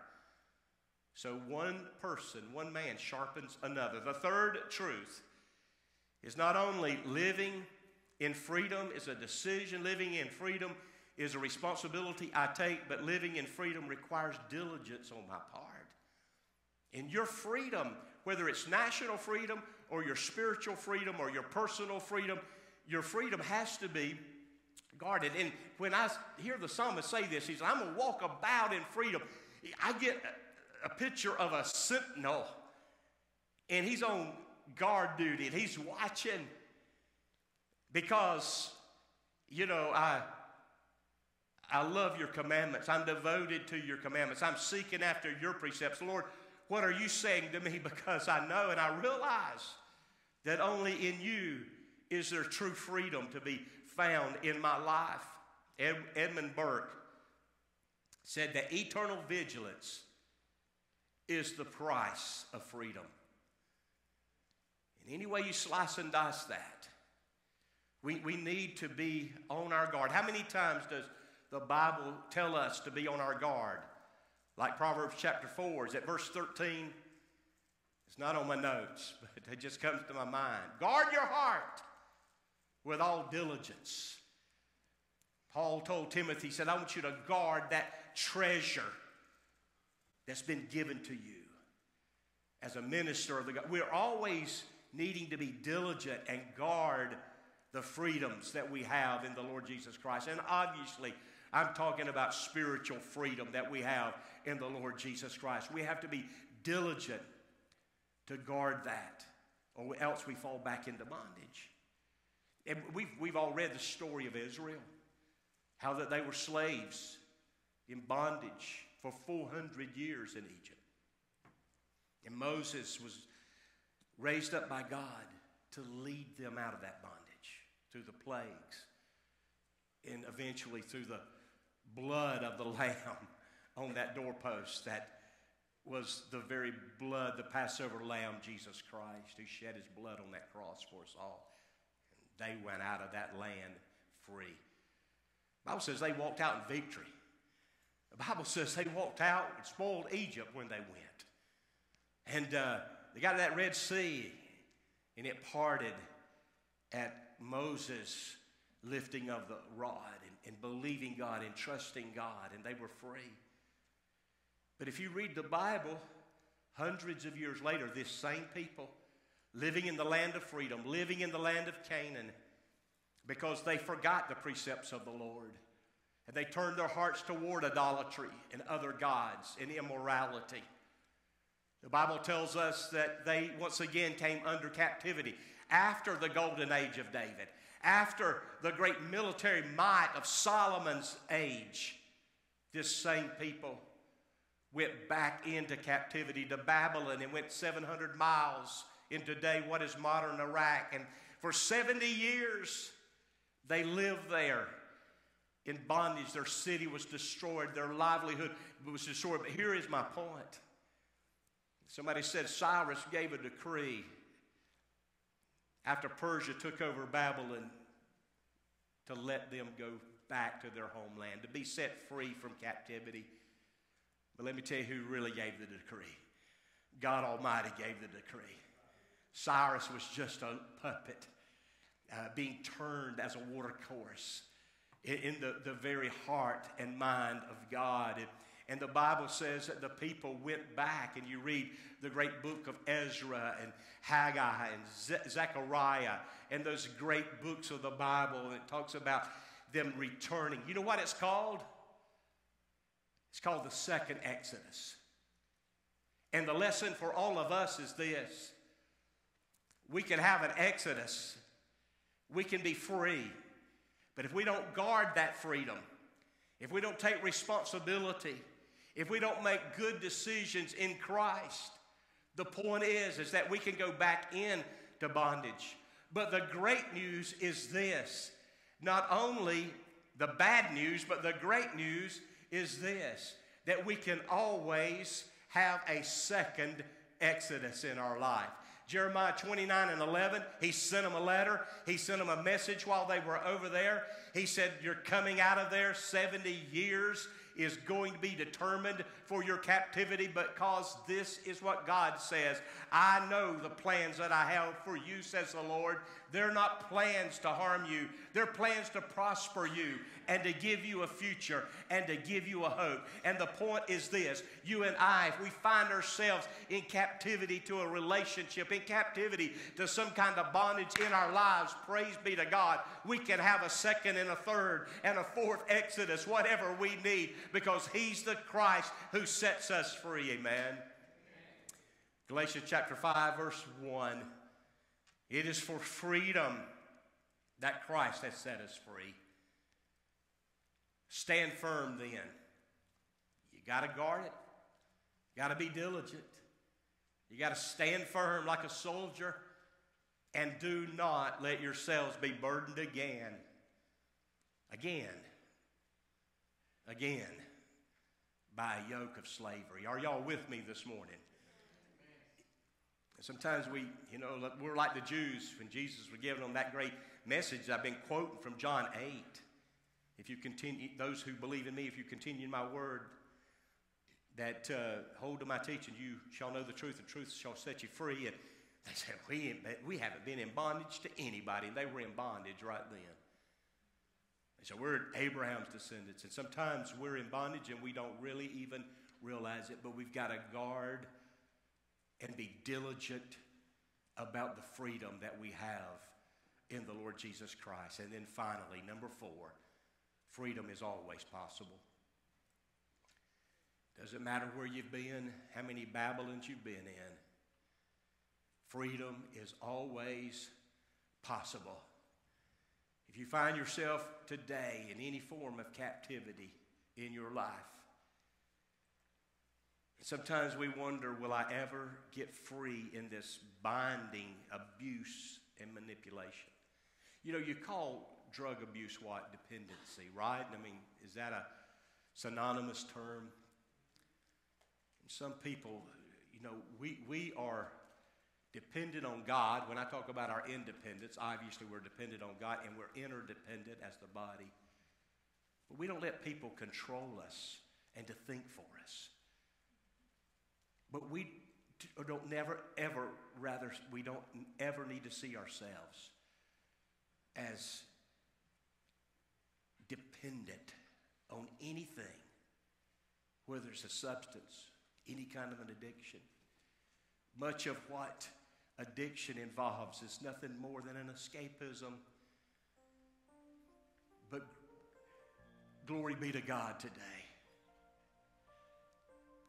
So one person, one man sharpens another. The third truth is not only living in freedom is a decision, living in freedom is a responsibility I take, but living in freedom requires diligence on my part. And your freedom, whether it's national freedom or your spiritual freedom or your personal freedom, your freedom has to be guarded. And when I hear the psalmist say this, he says, I'm going to walk about in freedom. I get a, picture of a sentinel, and he's on guard duty, and he's watching because, you know, I. I love your commandments. I'm devoted to your commandments. I'm seeking after your precepts. Lord, what are you saying to me? Because I know and I realize that only in you is there true freedom to be found in my life. Ed, Edmund Burke said that eternal vigilance is the price of freedom. In any way you slice and dice that, we, we need to be on our guard. How many times does the Bible tell us to be on our guard? Like Proverbs chapter 4, is at verse 13? It's not on my notes, but it just comes to my mind. Guard your heart with all diligence. Paul told Timothy, he said, I want you to guard that treasure that's been given to you as a minister of the God. We're always needing to be diligent and guard the freedoms that we have in the Lord Jesus Christ. And obviously, I'm talking about spiritual freedom that we have in the Lord Jesus Christ. We have to be diligent to guard that, or else we fall back into bondage. And we've, we've all read the story of Israel, how that they were slaves in bondage for 400 years in Egypt. And Moses was raised up by God to lead them out of that bondage through the plagues and eventually through the blood of the Lamb on that doorpost that was the very blood, the Passover Lamb, Jesus Christ, who shed his blood on that cross for us all. And they went out of that land free. Bible says they walked out in victory. The Bible says they walked out and spoiled Egypt when they went. And uh, they got to that Red Sea, and it parted at Moses' lifting of the rod and, and believing God and trusting God, and they were free. But if you read the Bible, hundreds of years later, this same people living in the land of freedom, living in the land of Canaan, because they forgot the precepts of the Lord. And they turned their hearts toward idolatry and other gods and immorality. The Bible tells us that they once again came under captivity after the golden age of David, after the great military might of Solomon's age. This same people went back into captivity to Babylon and went 700 miles in today what is modern Iraq. And for 70 years, they lived there in bondage. Their city was destroyed, their livelihood was destroyed. But here is my point. Somebody said Cyrus gave a decree after Persia took over Babylon to let them go back to their homeland, to be set free from captivity. But let me tell you who really gave the decree God Almighty gave the decree. Cyrus was just a puppet uh, being turned as a watercourse in, the, the very heart and mind of God. And, and the Bible says that the people went back, and you read the great book of Ezra and Haggai and Ze- Zechariah and those great books of the Bible, and it talks about them returning. You know what it's called? It's called the second Exodus. And the lesson for all of us is this we can have an Exodus, we can be free, but if we don't guard that freedom, if we don't take responsibility, if we don't make good decisions in Christ, the point is, is that we can go back into bondage. But the great news is this not only the bad news, but the great news is this that we can always have a second exodus in our life. Jeremiah 29 and 11, he sent them a letter. He sent them a message while they were over there. He said, You're coming out of there 70 years is going to be determined for your captivity because this is what God says. I know the plans that I have for you, says the Lord. They're not plans to harm you, they're plans to prosper you and to give you a future and to give you a hope. And the point is this you and I, if we find ourselves in captivity to a relationship, in captivity to some kind of bondage in our lives, praise be to God, we can have a second and a third and a fourth Exodus, whatever we need, because He's the Christ who sets us free. Amen. Galatians chapter 5, verse 1. It is for freedom that Christ has set us free. Stand firm then. You got to guard it. You got to be diligent. You got to stand firm like a soldier and do not let yourselves be burdened again. Again. Again. By a yoke of slavery. Are y'all with me this morning? Sometimes we, you know, we're like the Jews when Jesus was giving them that great message I've been quoting from John 8. If you continue, those who believe in me, if you continue in my word, that uh, hold to my teaching, you shall know the truth, and truth shall set you free. And they said, we, we haven't been in bondage to anybody. And they were in bondage right then. They said, we're Abraham's descendants. And sometimes we're in bondage and we don't really even realize it, but we've got to guard and be diligent about the freedom that we have in the Lord Jesus Christ. And then finally, number four, Freedom is always possible. Doesn't matter where you've been, how many Babylons you've been in. Freedom is always possible. If you find yourself today in any form of captivity in your life, sometimes we wonder will I ever get free in this binding abuse and manipulation? You know, you call drug abuse what? Dependency, right? I mean, is that a synonymous term? And some people, you know, we, we are dependent on God. When I talk about our independence, obviously we're dependent on God and we're interdependent as the body. But we don't let people control us and to think for us. But we uh, don't never, ever, rather, we don't ever need to see ourselves as dependent on anything, whether it's a substance, any kind of an addiction. Much of what addiction involves is nothing more than an escapism. But glory be to God today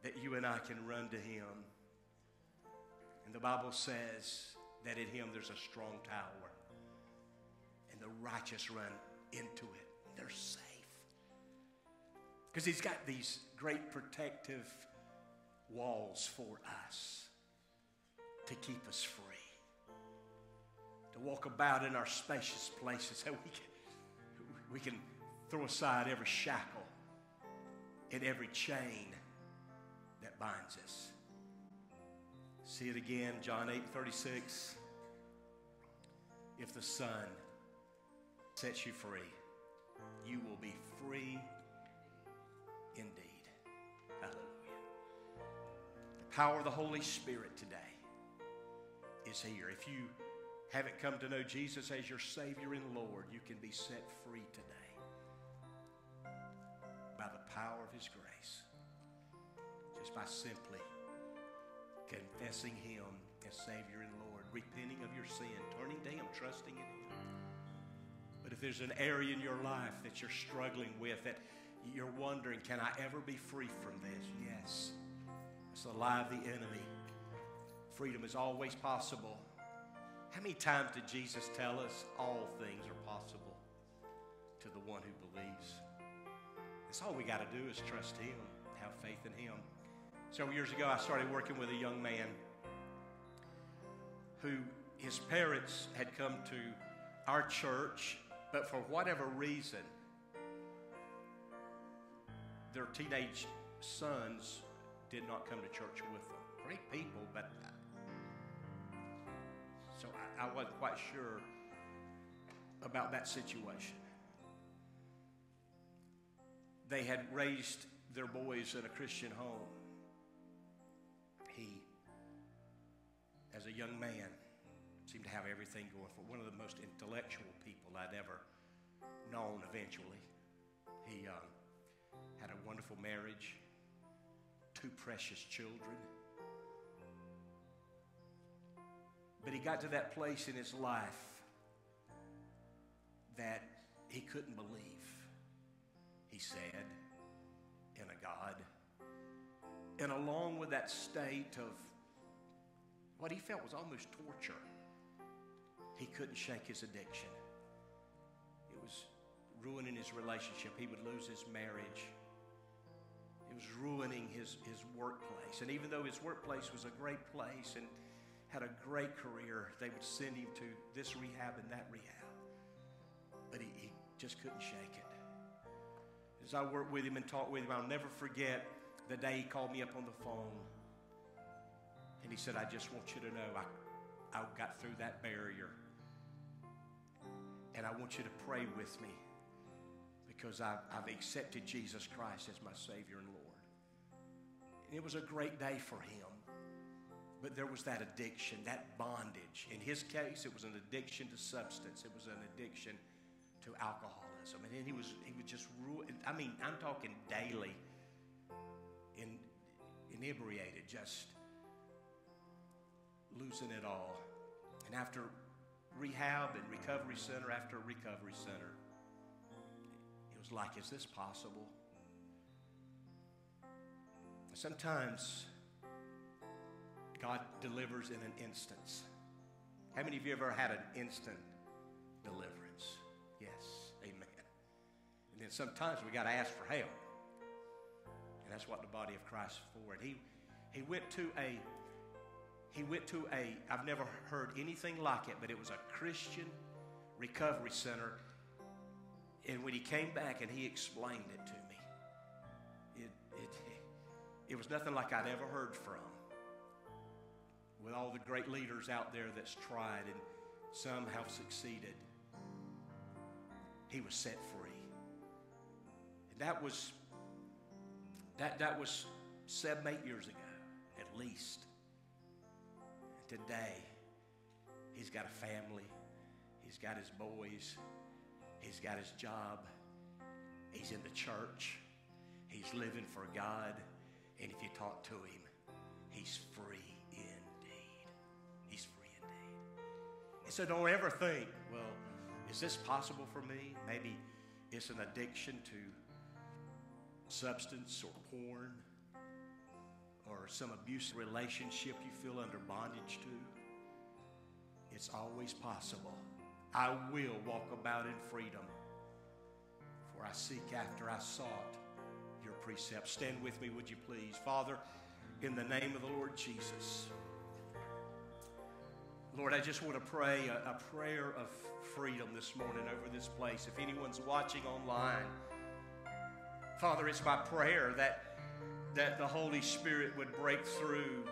that you and I can run to Him. And the Bible says that in Him there's a strong tower, and the righteous run into it they're safe. Because He's got these great protective walls for us to keep us free. To walk about in our spacious places so we can, we can throw aside every shackle and every chain binds us. See it again, John 8 36. If the Son sets you free, you will be free indeed. Hallelujah. The power of the Holy Spirit today is here. If you haven't come to know Jesus as your Savior and Lord, you can be set free today by the power of His grace. By simply confessing Him as Savior and Lord, repenting of your sin, turning to Him, trusting in Him. But if there's an area in your life that you're struggling with, that you're wondering, can I ever be free from this? Yes. It's the lie of the enemy. Freedom is always possible. How many times did Jesus tell us all things are possible to the one who believes? That's all we got to do is trust Him, have faith in Him. Several years ago, I started working with a young man who his parents had come to our church but for whatever reason, their teenage sons did not come to church with them. great people, but so I, I wasn't quite sure about that situation. They had raised their boys in a Christian home. As a young man, seemed to have everything going for one of the most intellectual people I'd ever known eventually. He um, had a wonderful marriage, two precious children. But he got to that place in his life that he couldn't believe, he said, in a God. And along with that state of what he felt was almost torture, he couldn't shake his addiction. It was ruining his relationship. He would lose his marriage. It was ruining his, his workplace. And even though his workplace was a great place and had a great career, they would send him to this rehab and that rehab. But he, he just couldn't shake it. As I worked with him and talked with him, I'll never forget the day he called me up on the phone. And he said, I just want you to know I, I got through that barrier. And I want you to pray with me because I've, I've accepted Jesus Christ as my Savior and Lord. And it was a great day for him. But there was that addiction, that bondage. In his case, it was an addiction to substance, it was an addiction to alcoholism. And then he was, he was just. I mean, I'm talking daily, in, inebriated, just losing it all. And after rehab and recovery center after recovery center, it was like, is this possible? Sometimes God delivers in an instance. How many of you ever had an instant deliverance? Yes, amen. And then sometimes we got to ask for help. And that's what the body of Christ is for. And he, he went to a, he went to a, I've never heard anything like it, but it was a Christian recovery center. And when he came back and he explained it to me, it, it, it was nothing like I'd ever heard from with all the great leaders out there that's tried and some have succeeded. He was set free. And that was that that was seven, eight years ago, at least. And today, he's got a family, he's got his boys, he's got his job, he's in the church, he's living for God, and if you talk to him, he's free. Indeed he's free indeed he said, Don't ever think, well, is this possible for me? Maybe it's an addiction to substance or porn or some abusive relationship you feel under bondage to. It's always possible. I will walk about in freedom, for I seek after I sought your precepts. Stand with me, would you please? Father, in the name of the Lord Jesus. Lord, I just want to pray a, a, prayer of freedom this morning over this place. If anyone's watching online, Father, it's my prayer that, that the Holy Spirit would break through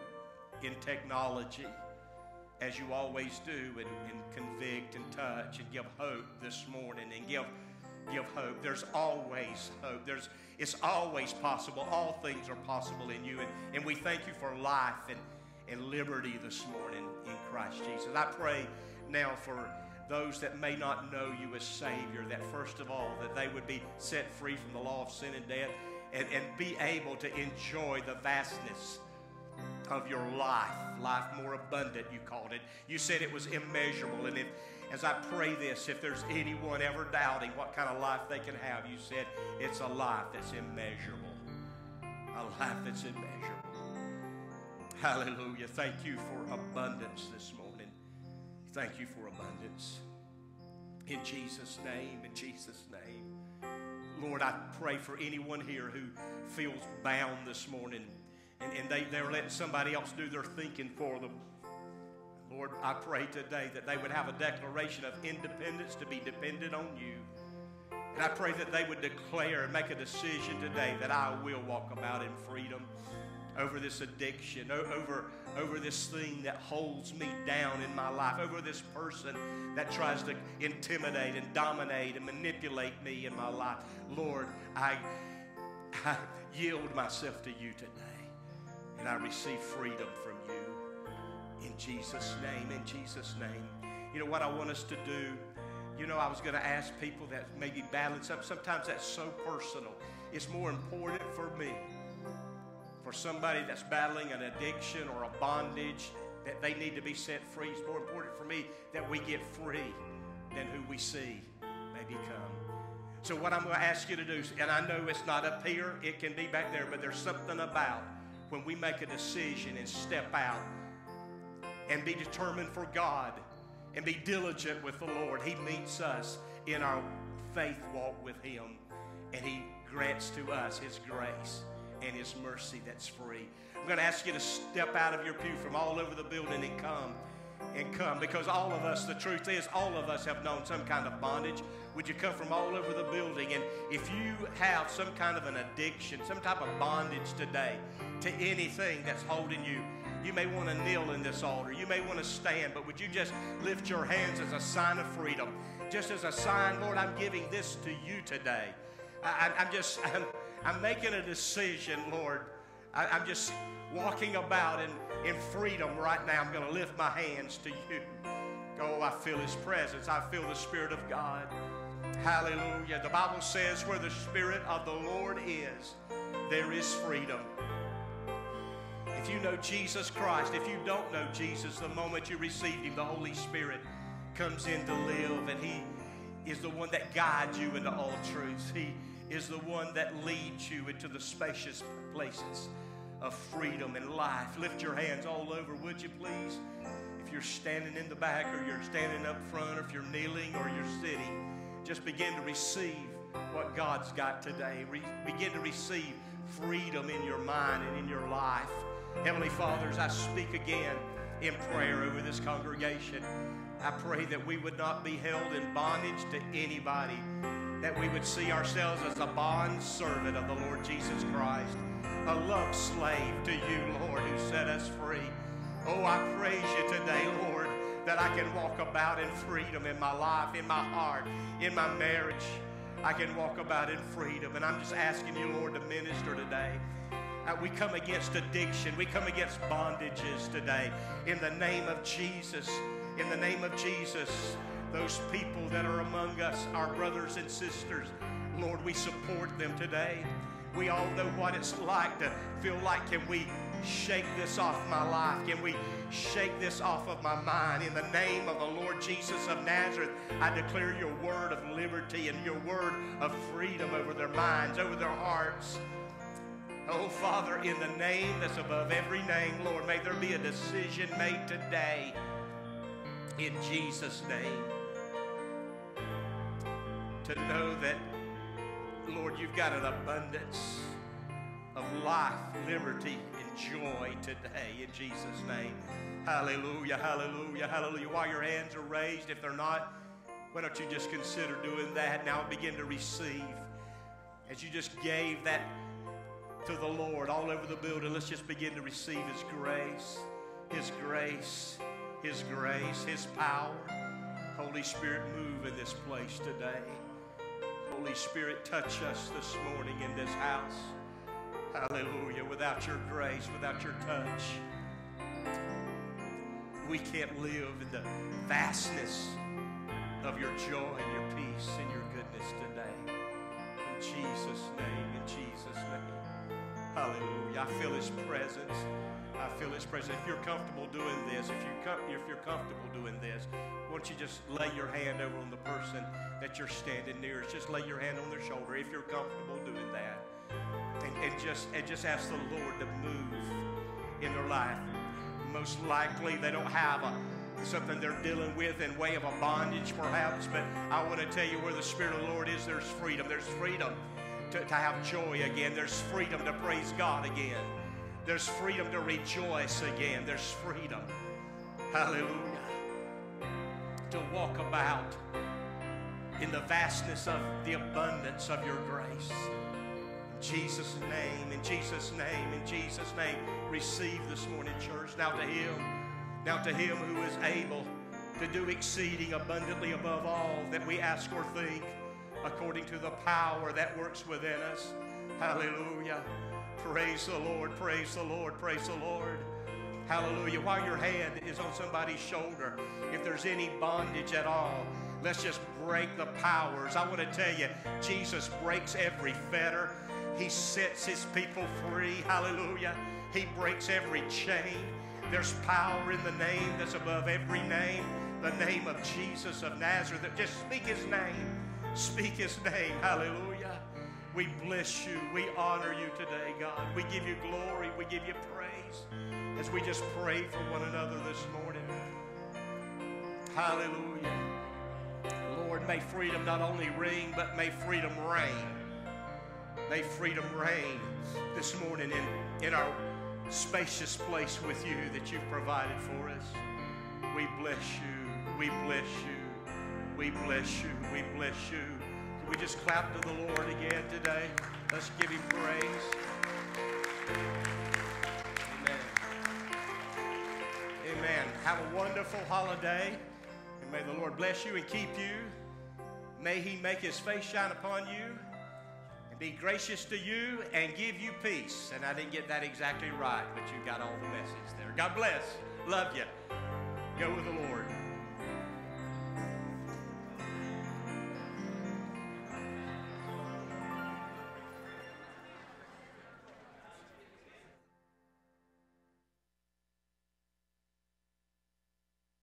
in technology as you always do and, and convict and touch and give hope this morning and give, give hope. There's always hope. There's, it's always possible. All things are possible in you. And, and we thank you for life and and liberty this morning in Christ Jesus. I pray now for those that may not know you as Savior, that first of all, that they would be set free from the law of sin and death and, and be able to enjoy the vastness of your life, life more abundant, you called it. You said it was immeasurable. And if, as I pray this, if there's anyone ever doubting what kind of life they can have, you said it's a life that's immeasurable. A life that's immeasurable. Hallelujah. Thank you for abundance this morning. Thank you for abundance. In Jesus' name, in Jesus' name. Lord, I pray for anyone here who feels bound this morning and, and they, they're letting somebody else do their thinking for them. Lord, I pray today that they would have a declaration of independence to be dependent on you. And I pray that they would declare and make a decision today that I will walk about in freedom over this addiction, over, over this thing that holds me down in my life, over this person that tries to intimidate and dominate and manipulate me in my life. Lord, I, I yield myself to you today and I receive freedom from you. In Jesus' name, in Jesus' name. You know what I want us to do? You know, I was going to ask people that may be battling something. Sometimes that's so personal. It's more important for me for somebody that's battling an addiction or a bondage that they need to be set free. It's more important for me that we get free than who we see may become. So, what I'm going to ask you to do, and I know it's not up here, it can be back there, but there's something about when we make a decision and step out and be determined for God and be diligent with the Lord. He meets us in our faith walk with Him, and He grants to us His grace and His mercy that's free. I'm going to ask you to step out of your pew from all over the building and come. And come because all of us, the truth is, all of us have known some kind of bondage. Would you come from all over the building? And if you have some kind of an addiction, some type of bondage today to anything that's holding you, you may want to kneel in this altar. You may want to stand, but would you just lift your hands as a sign of freedom? Just as a sign, Lord, I'm giving this to you today. I, am just, I'm, I'm making a decision, Lord. I, I'm just walking about in, in freedom right now. I'm going to lift my hands to you. Oh, I feel His presence. I feel the Spirit of God. Hallelujah. The Bible says, where the Spirit of the Lord is, there is freedom. If you know Jesus Christ, if you don't know Jesus, the moment you received Him, the Holy Spirit comes in to live, and He is the one that guides you into all truths. He is the one that leads you into the spacious places of freedom and life. Lift your hands all over, would you please? If you're standing in the back or you're standing up front or if you're kneeling or you're sitting, just begin to receive what God's got today. Re- begin to receive freedom in your mind and in your life. Heavenly Fathers, I speak again in prayer over this congregation. I pray that we would not be held in bondage to anybody, that we would see ourselves as a bond servant of the Lord Jesus Christ, a love slave to you, Lord, who set us free. Oh, I praise you today, Lord, that I can walk about in freedom in my life, in my heart, in my marriage. I can walk about in freedom. And I'm just asking you, Lord, to minister today. Uh, we come against addiction. We come against bondages today. In the name of Jesus, in the name of Jesus, those people that are among us, our brothers and sisters, Lord, we support them today. We all know what it's like to feel like, can we shake this off my life? Can we shake this off of my mind? In the name of the Lord Jesus of Nazareth, I declare your word of liberty and your word of freedom over their minds, over their hearts. Oh, Father, in the name that's above every name, Lord, may there be a decision made today in Jesus' name to know that, Lord, you've got an abundance of life, liberty, and joy today in Jesus' name. Hallelujah, hallelujah, hallelujah. While your hands are raised, if they're not, why don't you just consider doing that? Now begin to receive. As you just gave that to the Lord all over the building. Let's just begin to receive His grace, His grace, His grace, His power. Holy Spirit, move in this place today. Holy Spirit, touch us this morning in this house. Hallelujah. Without your grace, without your touch, we can't live in the vastness of your joy and your peace and your goodness today. In Jesus' name, in Jesus' name. Hallelujah. I feel His presence. I feel His presence. If you're comfortable doing this, if, you com- if you're comfortable doing this, why don't you just lay your hand over on the person that you're standing near? Just lay your hand on their shoulder if you're comfortable doing that. And, and, just, and just ask the Lord to move in their life. Most likely they don't have a, something they're dealing with in way of a bondage perhaps, but I want to tell you where the Spirit of the Lord is, there's freedom. There's freedom to, to have joy again. There's freedom to praise God again. There's freedom to rejoice again. There's freedom. Hallelujah. To walk about in the vastness of the abundance of your grace. In In Jesus' name, in Jesus' name, in Jesus' name, receive this morning, church. Now to Him, now to Him who is able to do exceeding abundantly above all that we ask or think, according to the power that works within us. Hallelujah. Praise the Lord, praise the Lord, praise the Lord. Hallelujah. While your hand is on somebody's shoulder, if there's any bondage at all, let's just break the powers. I want to tell you, Jesus breaks every fetter. He sets his people free. Hallelujah. He breaks every chain. There's power in the name that's above every name, the name of Jesus of Nazareth. Just speak his name. Speak his name. Hallelujah. We bless you. We honor you today, God. We give you glory. We give you praise as we just pray for one another this morning. Hallelujah. Lord, may freedom not only ring, but may freedom reign. May freedom reign this morning in, in our spacious place with you that you've provided for us. We bless you. We bless you. We bless you. We bless you. Can we just clap to the Lord again today? Let's give him praise. Amen. Amen. Have a wonderful holiday. And may the Lord bless you and keep you. May he make his face shine upon you and be gracious to you and give you peace. And I didn't get that exactly right, but you got all the message there. God bless. Love you. Go with the Lord.